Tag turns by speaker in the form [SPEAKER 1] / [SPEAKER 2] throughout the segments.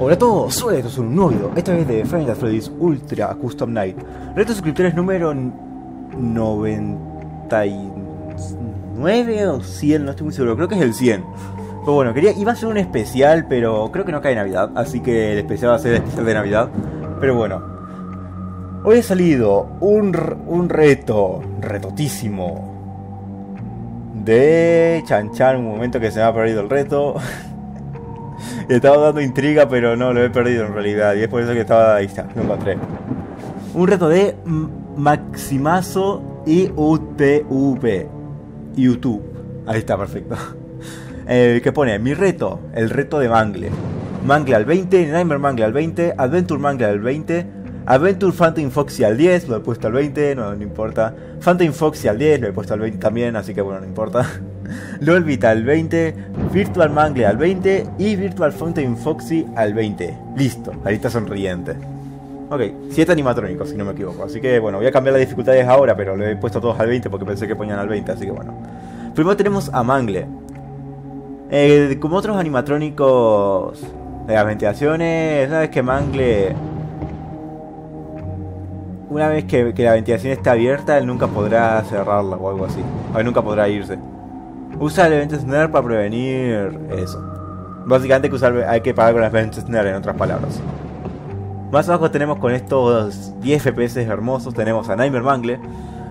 [SPEAKER 1] Hola a todos, soy es un nuevo video, esta vez de Final Freddy's Ultra Custom Night. Reto suscriptores número 99 o 100, no estoy muy seguro, creo que es el 100. Pero bueno, quería, iba a ser un especial, pero creo que no cae Navidad, así que el especial va a ser el especial de Navidad. Pero bueno, hoy ha salido un, un reto, retotísimo, de Chan Chan, un momento que se me ha perdido el reto. estaba dando intriga, pero no, lo he perdido en realidad. Y es por eso que estaba ahí, está, lo encontré. Un reto de Maximazo y UTV. YouTube. Ahí está, perfecto. Eh, que pone, mi reto, el reto de Mangle. Mangle al 20, Nightmare Mangle al 20, Adventure Mangle al 20, Adventure Phantom Foxy al 10, lo he puesto al 20, no, no importa. Phantom Foxy al 10, lo he puesto al 20 también, así que bueno, no importa. LOLBIT al 20, Virtual Mangle al 20 y Virtual Fountain Foxy al 20. Listo, está sonriente. Ok, 7 animatrónicos si no me equivoco. Así que bueno, voy a cambiar las dificultades ahora, pero lo he puesto todos al 20 porque pensé que ponían al 20, así que bueno. Primero tenemos a Mangle. Eh, como otros animatrónicos de las ventilaciones, sabes que Mangle... Una vez que, la ventilación está abierta, él nunca podrá cerrarla o algo así. O nunca podrá irse. Usa el evento snare para prevenir eso. Básicamente que hay que pagar con las event snare en otras palabras. Más abajo tenemos con estos 10 FPS hermosos, tenemos a Nightmare Mangle,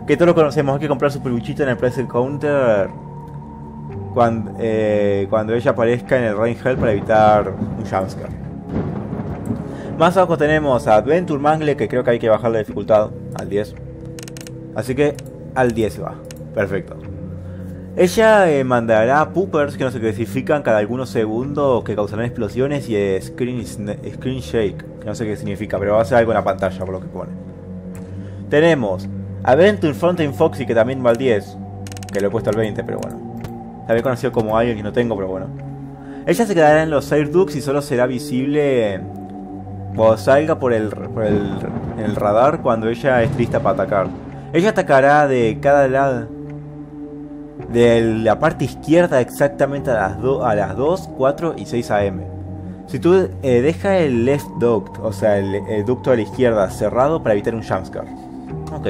[SPEAKER 1] que todos lo conocemos, hay que comprar su peluchito en el Price Counter cuando, eh, cuando ella aparezca en el Rain Hell para evitar un jumpscare. Más abajo tenemos a Adventure Mangle, que creo que hay que bajar la dificultad al 10. Así que al 10 va. Perfecto. Ella eh, mandará poopers que no se clasifican cada algunos segundos que causarán explosiones y screen, screen shake, que no sé qué significa, pero va a ser algo en la pantalla por lo que pone. Tenemos Adventure Fountain Foxy que también va al 10, que lo he puesto al 20, pero bueno. Había conocido como alguien que no tengo, pero bueno. Ella se quedará en los Air Ducts y solo será visible cuando salga por el, por el, el radar cuando ella es lista para atacar. Ella atacará de cada lado de la parte izquierda exactamente a las, a las 2, 4 y 6 am. Si tú eh, dejas el left duct, o sea, el, ducto a la izquierda cerrado para evitar un jumpscare. Ok.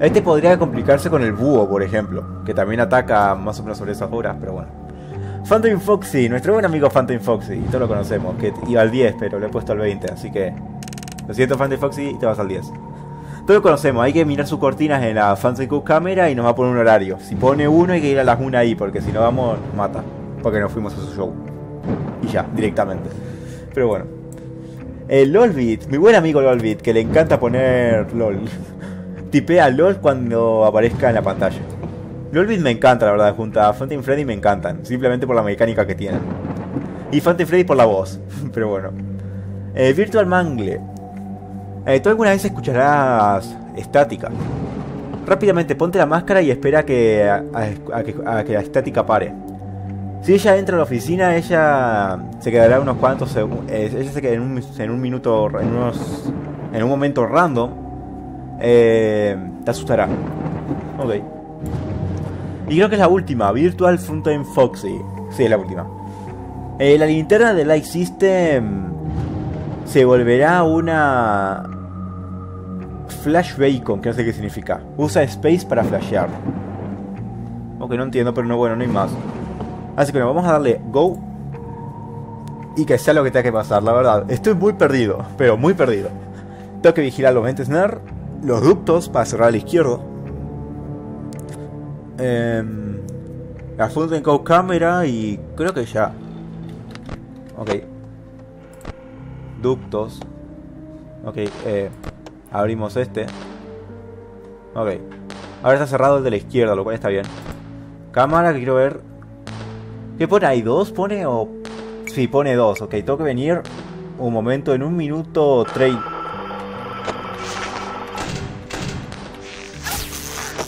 [SPEAKER 1] Este podría complicarse con el búho, por ejemplo, que también ataca más o menos sobre esas horas, pero bueno. Phantom Foxy, nuestro buen amigo Phantom Foxy, todos lo conocemos, que iba al 10, pero lo he puesto al 20, así que... Lo siento Phantom Foxy, te vas al 10. Todos conocemos, hay que mirar sus cortinas en la Fancy Cook Camera y nos va a poner un horario. Si pone uno hay que ir a las 1 ahí, porque si no vamos, mata. Porque nos fuimos a su show. Y ya, directamente. Pero bueno. El LOLBit, mi buen amigo LOLBit, que le encanta poner LOL. Tipea LOL cuando aparezca en la pantalla. LOLBit me encanta, la verdad, junto a Freddy me encantan. Simplemente por la mecánica que tienen. Y Phantom Freddy por la voz. Pero bueno. Eh, Virtual Mangle. Eh, tú alguna vez escucharás estática. Rápidamente ponte la máscara y espera que, a, que, la estática pare. Si ella entra a la oficina, ella se quedará unos cuantos segundos. Eh, ella se queda en un, en un minuto, en, unos, en un momento random. Eh, te asustará. Ok. Y creo que es la última, Virtual Fountain Foxy. Sí, es la última. La linterna de Light System se volverá una Flash Bacon, que no sé qué significa. Usa Space para flashear. Ok, no entiendo, pero no, bueno, no hay más. Así que bueno, vamos a darle Go. Y que sea lo que tenga que pasar, la verdad. Estoy muy perdido, pero muy perdido. Tengo que vigilar los ventes NER, los ductos para cerrar al izquierdo. Eh, la Fountain Go Camera y creo que ya. Ok. Ductos. Ok, eh. Abrimos este. Ok. Ahora está cerrado el de la izquierda, lo cual está bien. Cámara que quiero ver. ¿Qué pone ahí? ¿Dos pone o...? Sí, pone dos. Ok, tengo que venir un momento en un minuto 30.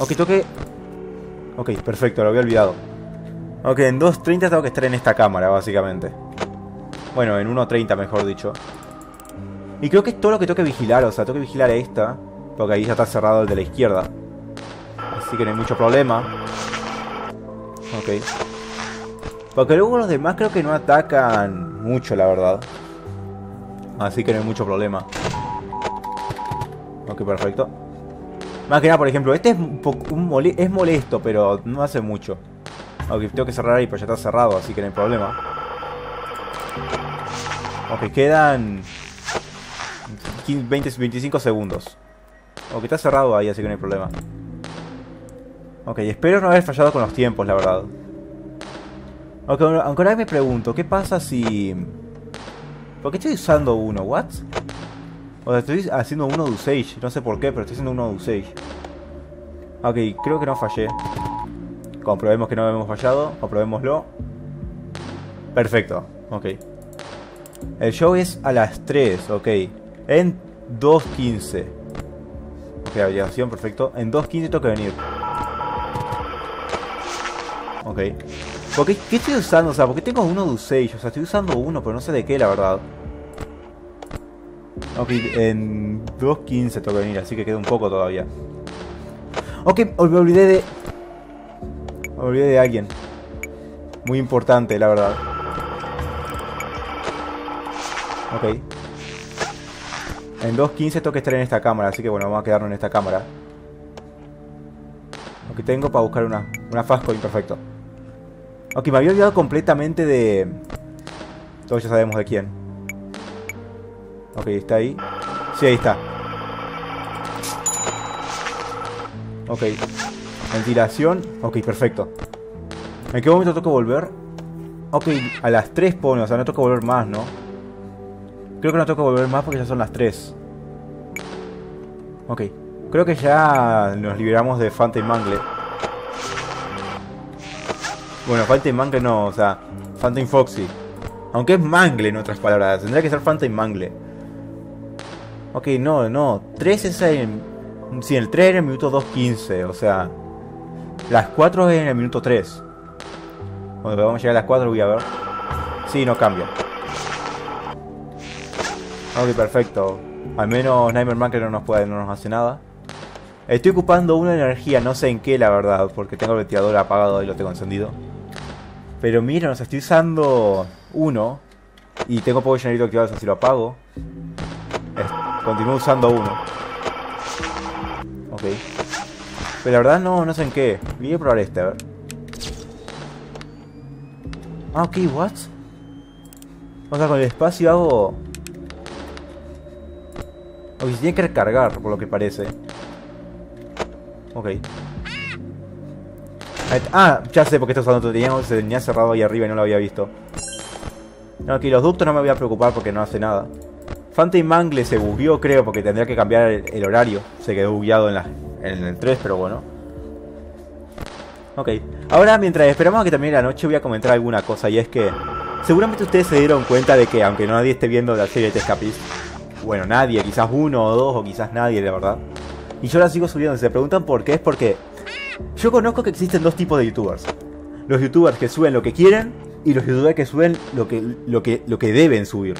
[SPEAKER 1] Ok, tengo que... Ok, perfecto, lo había olvidado. Ok, en 2.30 tengo que estar en esta cámara, básicamente. Bueno, en 1.30 mejor dicho. Y creo que es todo lo que tengo que vigilar, o sea, tengo que vigilar esta. Porque ahí ya está cerrado el de la izquierda. Así que no hay mucho problema. Ok. Porque luego los demás creo que no atacan mucho, la verdad. Así que no hay mucho problema. Ok, perfecto. Más que nada, por ejemplo, este es un un es molesto, pero no hace mucho. Ok, tengo que cerrar ahí, pero ya está cerrado, así que no hay problema. Ok, quedan 20, 25 segundos. Ok, está cerrado ahí, así que no hay problema. Ok, espero no haber fallado con los tiempos, la verdad. Aunque ahora me pregunto, ¿qué pasa si... ¿Por qué estoy usando uno? ¿What? O sea, estoy haciendo uno de Usage. No sé por qué, pero estoy haciendo uno de Usage. Ok, creo que no fallé. Comprobemos que no hemos fallado. Comprobémoslo. Perfecto. Ok. El show es a las 3. Ok. En 2.15. Ok, aviación, perfecto. En 2.15 tengo que venir. Ok. ¿Por qué, qué, estoy usando? O sea, porque tengo uno de Usage. O sea, estoy usando uno, pero no sé de qué, la verdad. Ok, en 2.15 tengo que venir, así que queda un poco todavía. Ok, me olvidé de... Me olvidé de alguien. Muy importante, la verdad. Ok. En 2.15 tengo que estar en esta cámara, así que bueno, vamos a quedarnos en esta cámara. Lo que tengo para buscar una, una Fastcoin, perfecto. Ok, me había olvidado completamente de... Todos ya sabemos de quién. Ok, está ahí. Sí, ahí está. Ok. Ventilación. Ok, perfecto. ¿En qué momento tengo que volver? Ok, a las 3 pone, o sea, no tengo que volver más, ¿no? Creo que no tengo que volver más porque ya son las 3. Ok. Creo que ya nos liberamos de Fanta y Mangle. Bueno, Fanta y Mangle no, o sea, Fanta y Foxy. Aunque es Mangle en otras palabras, tendría que ser Fanta y Mangle. Ok, no, no, 3 es en... Sí, el 3 era en el minuto 2.15, o sea... Las 4 es en el minuto 3. Cuando vamos a llegar a las 4 voy a ver. Sí, no cambia. Ok, perfecto. Al menos Nightmare Mangle no nos puede, no nos hace nada. Estoy ocupando una energía, no sé en qué la verdad, porque tengo el ventilador apagado y lo tengo encendido. Pero miren, o sea, estoy usando uno y tengo poco llenarito activado, si lo apago. continúo usando uno. Ok. Pero la verdad no, no sé en qué. Voy a probar este, a ver. Ah, ok, what? O sea, con el espacio hago... Ok, se tiene que recargar, por lo que parece. Ok. Ah, ya sé por qué está usando tu Se tenía cerrado ahí arriba y no lo había visto. No, aquí los ductos no me voy a preocupar porque no hace nada. Y Mangle se bugueó, creo, porque tendría que cambiar el, horario. Se quedó bugueado en, en el 3, pero bueno. Ok. Ahora, mientras esperamos a que termine la noche, voy a comentar alguna cosa. Y es que, seguramente ustedes se dieron cuenta de que, aunque nadie esté viendo la serie de Escapist, bueno, nadie, quizás uno o dos, o quizás nadie, de verdad. Y yo la sigo subiendo. Si se preguntan por qué, es porque yo conozco que existen dos tipos de youtubers. Los youtubers que suben lo que quieren y los youtubers que suben lo que, lo que, lo que deben subir.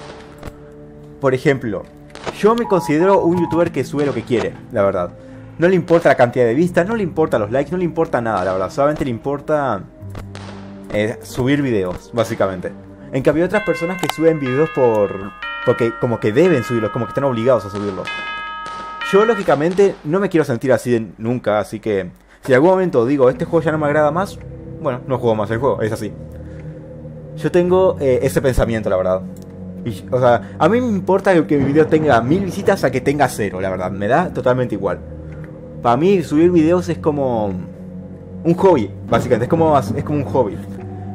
[SPEAKER 1] Por ejemplo, yo me considero un youtuber que sube lo que quiere, la verdad. No le importa la cantidad de vistas, no le importa los likes, no le importa nada, la verdad. Solamente le importa eh, subir videos, básicamente. En cambio, hay otras personas que suben videos por. porque como que deben subirlos, como que están obligados a subirlos. Yo, lógicamente, no me quiero sentir así nunca, así que si en algún momento digo, este juego ya no me agrada más, bueno, no juego más el juego, es así. Yo tengo eh, ese pensamiento, la verdad. o sea, a mí me importa que mi video tenga mil visitas a que tenga cero, la verdad. Me da totalmente igual. Para mí subir videos es como un hobby, básicamente. Es como, es como un hobby.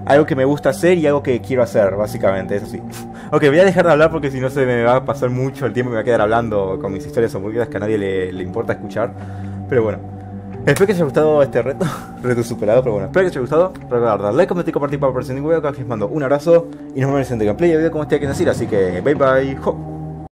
[SPEAKER 1] Algo que me gusta hacer y algo que quiero hacer, básicamente. Es así. Ok, voy a dejar de hablar porque si no se me va a pasar mucho el tiempo y me voy a quedar hablando con mis historias aburridas que a nadie le, le importa escuchar. Pero bueno. Espero que os haya gustado este reto, reto superado, pero bueno, espero que os haya gustado. Recuerda darle comentar y compartir para el próximo video. Que os mando un abrazo y nos vemos en el siguiente gameplay y video como que decir. Así que bye bye.